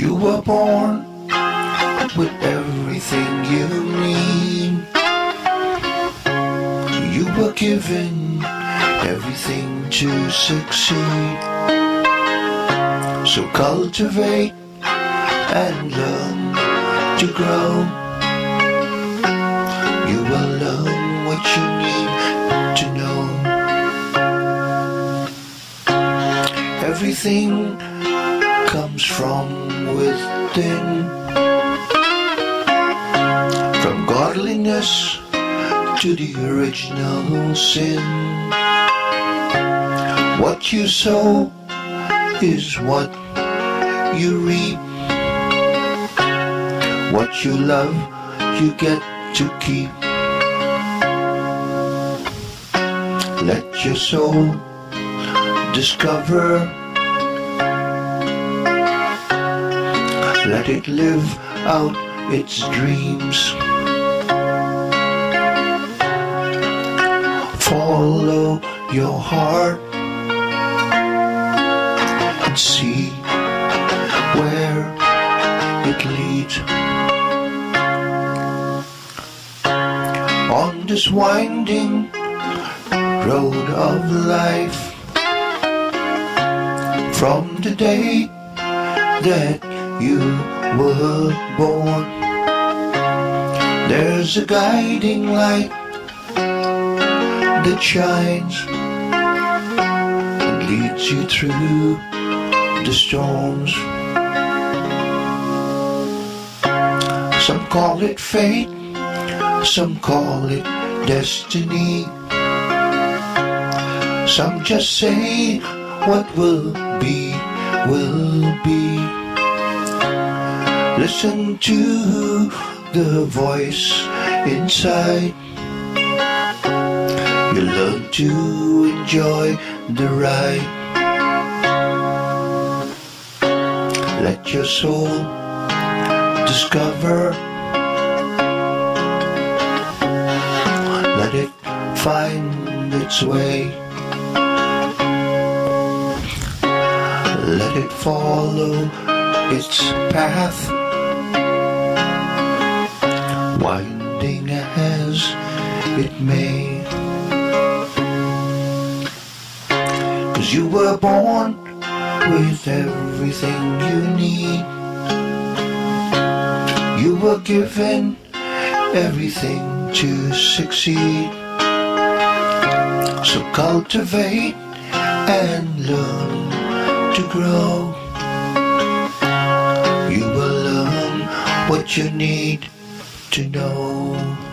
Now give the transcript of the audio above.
You were born with everything you need. You were given everything to succeed. So cultivate and learn to grow. You will learn what you need to know. Everything comes from From godliness to the original sin. What you sow is what you reap. What you love, you get to keep. Let your soul discover. Let it live out its dreams. Follow your heart and see where it leads. On this winding road of life, from the day that you were born, there's a guiding light that shines and leads you through the storms. Some call it fate, some call it destiny. Some just say what will be, will be. Listen to the voice inside. You learn to enjoy the ride. Let your soul discover. Let it find its way. Let it follow its path. Winding as it may. Cause you were born with everything you need. You were given everything to succeed. So cultivate and learn to grow. You will learn what you need to know.